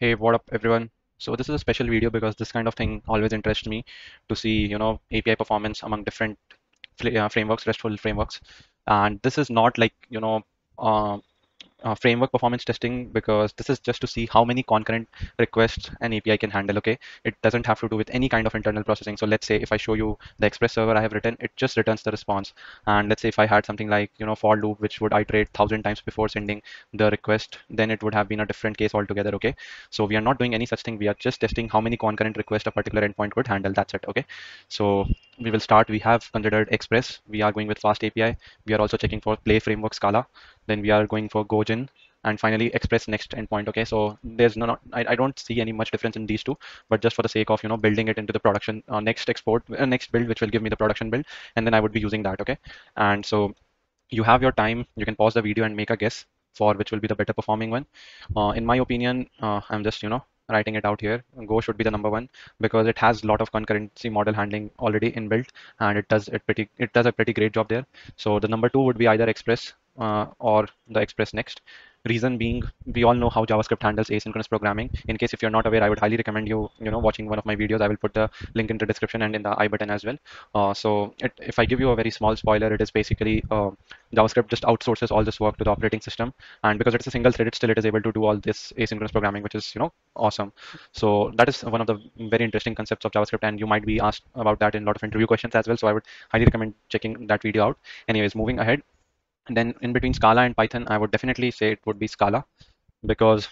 Hey, what up, everyone? So this is a special video because this kind of thing always interests me to see, you know, API performance among different uh, frameworks, RESTful frameworks. And this is not like, you know, uh, uh, framework performance testing because this is just to see how many concurrent requests an API can handle. Okay, it doesn't have to do with any kind of internal processing. So let's say if I show you the Express server I have written, it just returns the response. And let's say if I had something like you know for loop which would iterate thousand times before sending the request, then it would have been a different case altogether. Okay, so we are not doing any such thing. We are just testing how many concurrent requests a particular endpoint could handle. That's it. Okay, so we will start. We have considered Express. We are going with Fast API. We are also checking for Play Framework Scala. Then we are going for Go Gin and finally express next endpoint okay so there's no I, I don't see any much difference in these two but just for the sake of you know building it into the production uh, next export uh, next build which will give me the production build and then I would be using that okay and so you have your time you can pause the video and make a guess for which will be the better performing one uh, in my opinion uh, I'm just you know writing it out here. Go should be the number one because it has a lot of concurrency model handling already inbuilt and it does it pretty it does a pretty great job there. So the number two would be either express uh, or the express next Reason being, we all know how JavaScript handles asynchronous programming. In case if you're not aware, I would highly recommend you, you know, watching one of my videos. I will put the link in the description and in the i button as well. Uh, so it, if I give you a very small spoiler, it is basically uh, JavaScript just outsources all this work to the operating system. And because it's a single threaded, still it is able to do all this asynchronous programming, which is, you know, awesome. So that is one of the very interesting concepts of JavaScript. And you might be asked about that in a lot of interview questions as well. So I would highly recommend checking that video out. Anyways, moving ahead. And then in between Scala and Python, I would definitely say it would be Scala because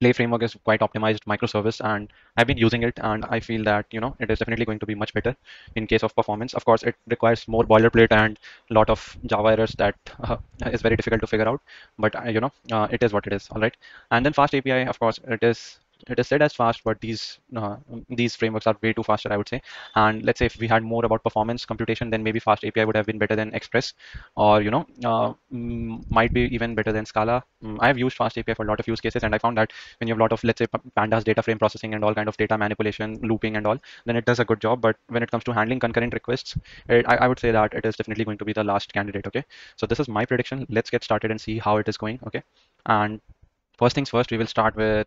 Play framework is quite optimized microservice and I've been using it and I feel that you know it is definitely going to be much better in case of performance. Of course, it requires more boilerplate and a lot of Java errors that uh, is very difficult to figure out. But uh, you know, uh, it is what it is. All right. And then Fast API, of course, it is it is said as fast, but these uh, these frameworks are way too faster, I would say. And let's say if we had more about performance computation, then maybe Fast API would have been better than Express, or you know, uh, might be even better than Scala. Mm, I have used Fast API for a lot of use cases, and I found that when you have a lot of let's say pandas data frame processing and all kind of data manipulation, looping and all, then it does a good job. But when it comes to handling concurrent requests, it, I, I would say that it is definitely going to be the last candidate. Okay, so this is my prediction. Let's get started and see how it is going. Okay, and first things first, we will start with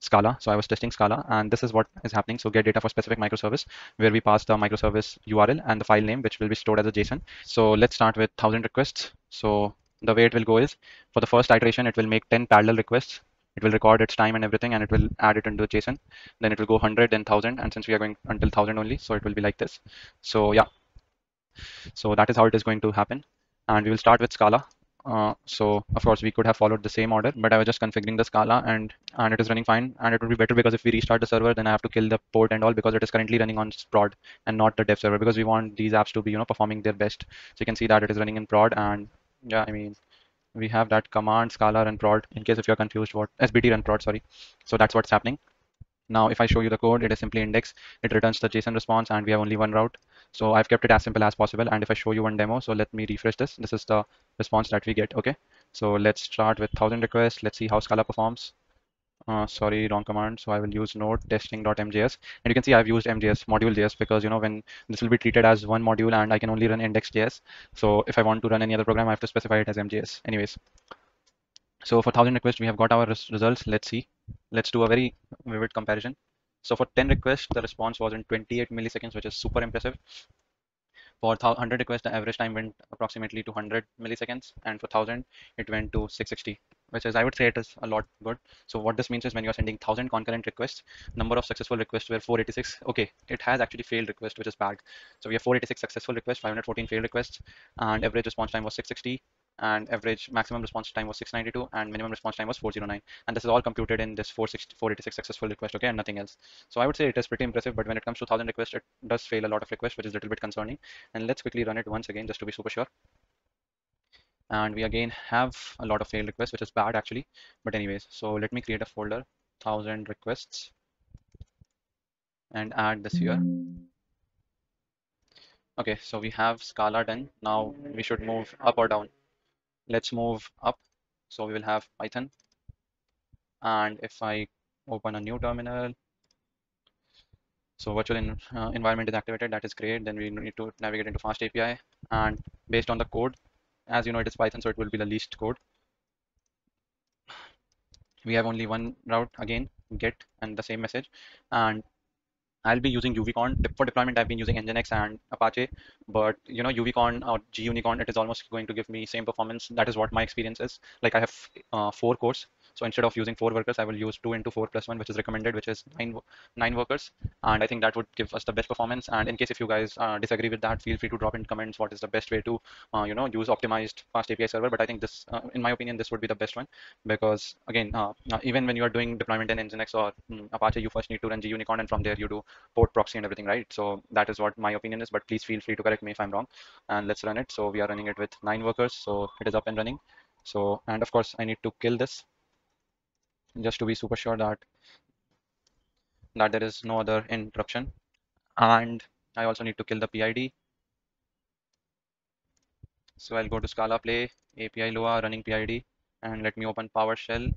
Scala. So I was testing Scala and this is what is happening. So get data for specific microservice where we pass the microservice URL and the file name, which will be stored as a JSON. So let's start with 1000 requests. So the way it will go is for the first iteration, it will make 10 parallel requests. It will record its time and everything and it will add it into JSON. Then it will go 100 then 1000. And since we are going until 1000 only, so it will be like this. So yeah, so that is how it is going to happen. And we will start with Scala. Uh, so of course we could have followed the same order, but I was just configuring the Scala and and it is running fine. And it would be better because if we restart the server, then I have to kill the port and all because it is currently running on prod and not the dev server because we want these apps to be you know performing their best. So you can see that it is running in prod and yeah, I mean we have that command Scala run prod in case if you're confused what SBT run prod sorry. So that's what's happening. Now, if I show you the code, it is simply index. It returns the JSON response and we have only one route. So I've kept it as simple as possible. And if I show you one demo, so let me refresh this. This is the response that we get. Okay. So let's start with 1000 requests. Let's see how Scala performs. Uh, sorry, wrong command. So I will use node testing.mjs. And you can see I've used mjs module.js because, you know, when this will be treated as one module and I can only run index.js. So if I want to run any other program, I have to specify it as mjs. Anyways, so for 1000 requests, we have got our res results. Let's see. Let's do a very vivid comparison. So for 10 requests, the response was in 28 milliseconds, which is super impressive. For 100 requests, the average time went approximately to 100 milliseconds, and for 1000, it went to 660, which is, I would say, it is a lot good. So what this means is when you're sending 1000 concurrent requests, number of successful requests were 486. Okay, it has actually failed request, which is bad. So we have 486 successful requests, 514 failed requests, and average response time was 660 and average maximum response time was 692 and minimum response time was 409 and this is all computed in this 486 successful request okay and nothing else. So i would say it is pretty impressive but when it comes to 1000 requests it does fail a lot of requests which is a little bit concerning. And let's quickly run it once again just to be super sure. And we again have a lot of failed requests which is bad actually. But anyways so let me create a folder 1000 requests and add this here. Okay so we have scala done. Now we should move up or down let's move up. So we will have python. And if i open a new terminal so virtual in, uh, environment is activated that is great. Then we need to navigate into fast api and based on the code as you know it is python so it will be the least code. We have only one route again get and the same message. And I'll be using Uvicorn for deployment. I've been using Nginx and Apache, but you know Uvicorn or Gunicorn, it is almost going to give me same performance. That is what my experience is. Like I have uh, four cores, so instead of using four workers, I will use two into four plus one, which is recommended, which is nine nine workers, and I think that would give us the best performance. And in case if you guys uh, disagree with that, feel free to drop in comments what is the best way to uh, you know use optimized fast API server. But I think this, uh, in my opinion, this would be the best one because again, uh, uh, even when you are doing deployment in Nginx or um, Apache, you first need to run Gunicorn, and from there you do port proxy and everything, right? So that is what my opinion is, but please feel free to correct me if I'm wrong. And let's run it. So we are running it with nine workers. So it is up and running. So, and of course I need to kill this just to be super sure that that there is no other interruption. And I also need to kill the PID. So I'll go to Scala play API Lua running PID and let me open PowerShell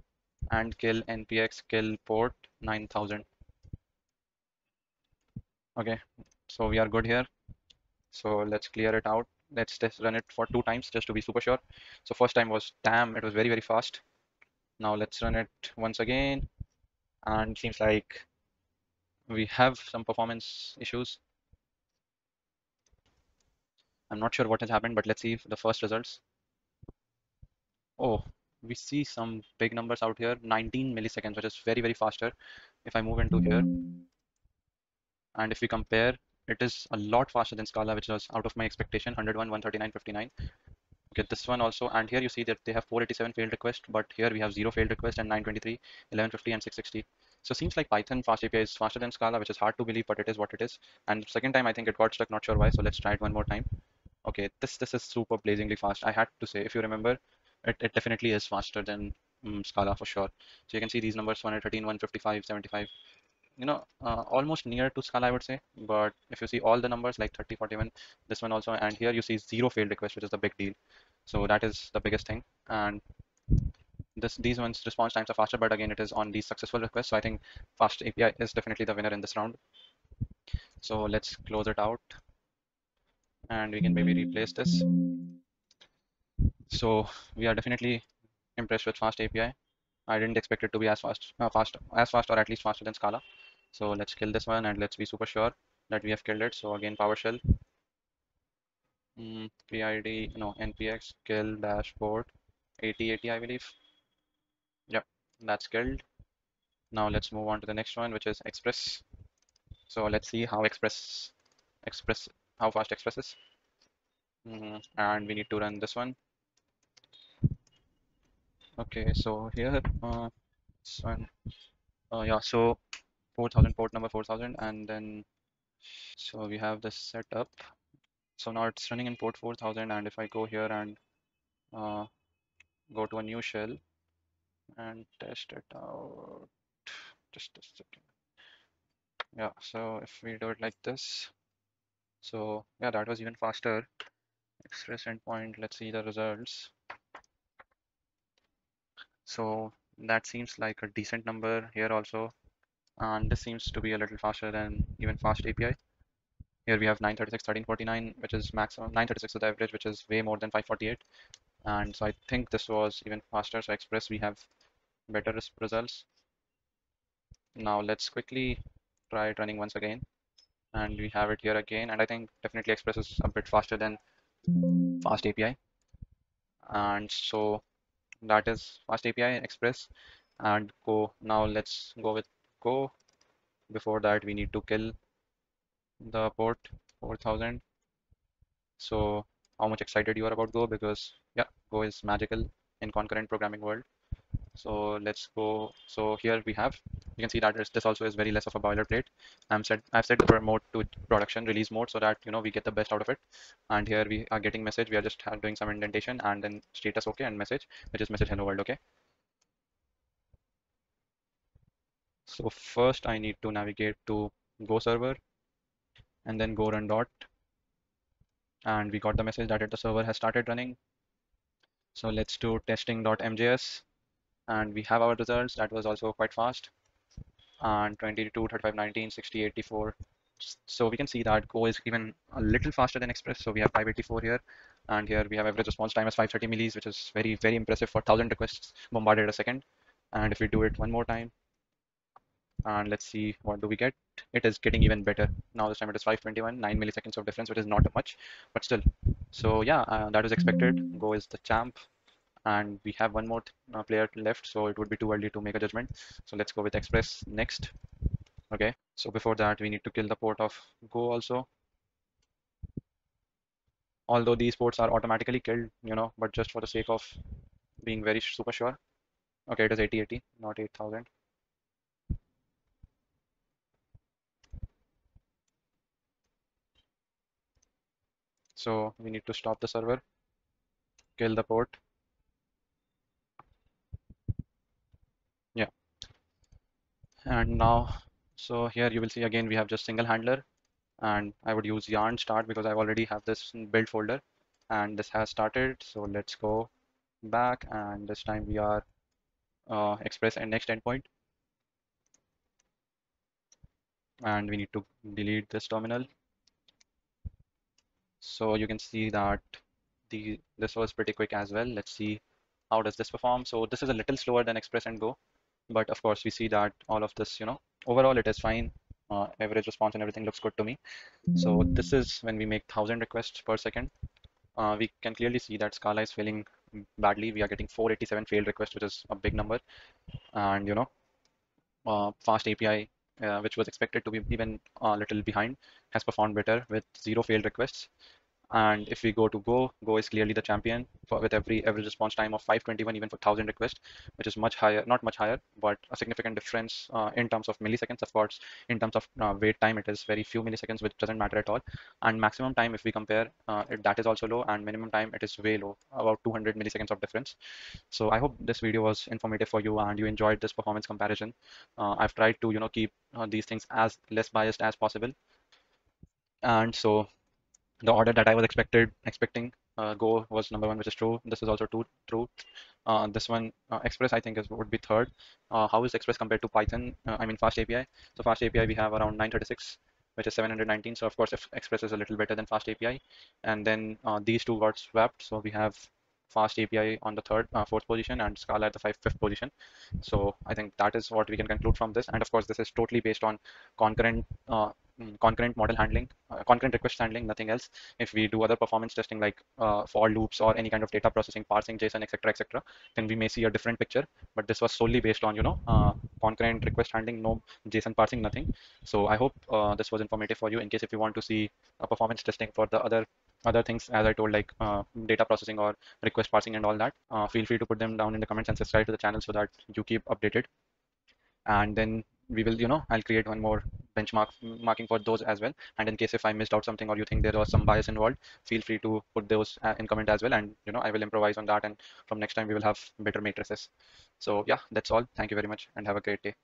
and kill npx kill port 9000 okay so we are good here. So let's clear it out. Let's just run it for two times just to be super sure. So first time was damn it was very very fast now let's run it once again. And seems like we have some performance issues. I'm not sure what has happened but let's see the first results. Oh we see some big numbers out here. 19 milliseconds which is very very faster if I move into here. And if we compare it is a lot faster than Scala which was out of my expectation 101 139 59 okay this one also. And here you see that they have 487 failed requests but here we have zero failed requests and 923 1150 and 660 so seems like Python fast API is faster than Scala which is hard to believe but it is what it is. And second time I think it got stuck not sure why so let's try it one more time. Okay this this is super blazingly fast. I had to say if you remember it, it definitely is faster than um, Scala for sure. So you can see these numbers 113 155 75 you know uh, almost near to Scala I would say. But if you see all the numbers like 30 41 this one also and here you see zero failed request which is the big deal. So that is the biggest thing. And this these ones response times are faster but again it is on these successful requests so I think fast API is definitely the winner in this round. So let's close it out. And we can maybe replace this. So we are definitely impressed with fast API I didn't expect it to be as fast, uh, fast, as fast or at least faster than Scala. So let's kill this one and let's be super sure that we have killed it. So again, PowerShell, mm, PID, no, npx kill dashboard 8080, I believe. Yep, that's killed. Now let's move on to the next one, which is Express. So let's see how Express, Express, how fast Express is. Mm -hmm. And we need to run this one. Okay, so here, uh, so, uh, yeah, so 4000 port number 4000 and then so we have this set up. So now it's running in port 4000 and if I go here and uh, go to a new shell and test it out just a second. Yeah so if we do it like this so yeah that was even faster. Express endpoint let's see the results. So that seems like a decent number here also and this seems to be a little faster than even fast API here we have 936 1349 which is maximum 936 is the average which is way more than 548 and so I think this was even faster. So Express we have better results. Now let's quickly try it running once again. And we have it here again. And I think definitely Express is a bit faster than fast API and so that is fast API express. And go now let's go with go. Before that we need to kill the port 4000 so how much excited you are about go? Because yeah go is magical in concurrent programming world. So let's go. So here we have. You can see that this also is very less of a boilerplate. I'm set i've set the mode to production release mode so that you know we get the best out of it. And here we are getting message. We are just doing some indentation and then status okay and message which is message hello world okay so first i need to navigate to go server and then go run dot. And we got the message that the server has started running. So let's do testing.mjs and we have our results. That was also quite fast. And 22 35 19 60 84 so we can see that go is even a little faster than express. So we have 584 here. And here we have average response time as 530 millis which is very very impressive for 1000 requests bombarded a second. And if we do it one more time and let's see what do we get? It is getting even better. Now this time it is 521 9 milliseconds of difference which is not much but still. So yeah uh, that is expected. Go is the champ. And we have one more uh, player left so it would be too early to make a judgment. So let's go with express next. Okay so before that we need to kill the port of go also. Although these ports are automatically killed you know but just for the sake of being very super sure. Okay it is 8080 not 8000 so we need to stop the server kill the port. Yeah. And now so here you will see again we have just single handler. And I would use yarn start because I already have this build folder. And this has started. So let's go back. And this time we are uh, express and next endpoint. And we need to delete this terminal so you can see that the this was pretty quick as well. Let's see how does this perform. So this is a little slower than express and go but of course we see that all of this you know overall it is fine. Uh, average response and everything looks good to me. So this is when we make 1000 requests per second. Uh, we can clearly see that Scala is failing badly. We are getting 487 failed requests, which is a big number. And you know, uh, fast API, Uh, which was expected to be even a little behind, has performed better with zero failed requests. And if we go to Go, Go is clearly the champion for, with every average response time of 521 even for 1000 requests, which is much higher, not much higher, but a significant difference uh, in terms of milliseconds. Of course, in terms of uh, wait time, it is very few milliseconds, which doesn't matter at all. And maximum time, if we compare, uh, it, that is also low, and minimum time, it is way low, about 200 milliseconds of difference. So I hope this video was informative for you and you enjoyed this performance comparison. Uh, I've tried to, you know, keep uh, these things as less biased as possible. And so the order that I was expected expecting uh, Go was number one, which is true. This is also two, true. Uh, this one, uh, Express, I think is would be third. Uh, how is Express compared to Python? Uh, I mean, Fast API. So Fast API we have around 936, which is 719. So of course, if Express is a little better than Fast API, and then uh, these two got swapped. So we have Fast API on the third, fourth position, and Scala at the five, fifth position. So I think that is what we can conclude from this. And of course, this is totally based on concurrent concurrent model handling, uh, concurrent request handling, nothing else. If we do other performance testing like uh, for loops or any kind of data processing, parsing JSON, etc., etc., then we may see a different picture. But this was solely based on you know uh, concurrent request handling, no JSON parsing, nothing. So I hope uh, this was informative for you. In case if you want to see a performance testing for the other other things as I told like uh, data processing or request parsing and all that, uh, feel free to put them down in the comments and subscribe to the channel so that you keep updated. And then we will, you know, I'll create one more benchmark marking for those as well. And in case if I missed out something or you think there was some bias involved, feel free to put those uh, in comment as well. And, you know, I will improvise on that. And from next time, we will have better matrices. So yeah, that's all. Thank you very much and have a great day.